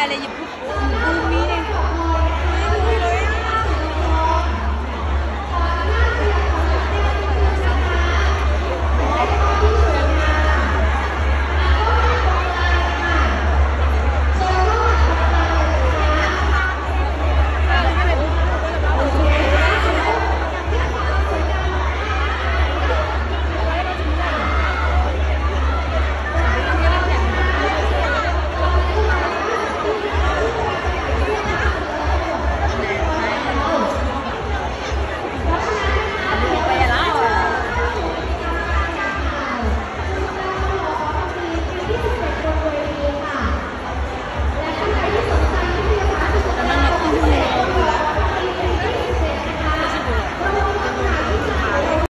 来了一部好莱坞迷